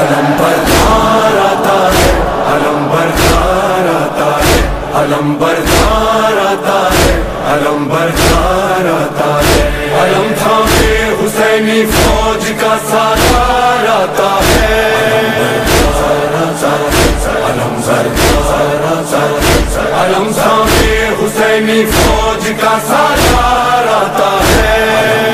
अलम बरदार आता है अलम बरदार आता है अलम बरदार आता है अलम बरदार आता है अलम थामे हुसैनी फौज का साकार आता है अलम बरदार अलम थामे हुसैनी फौज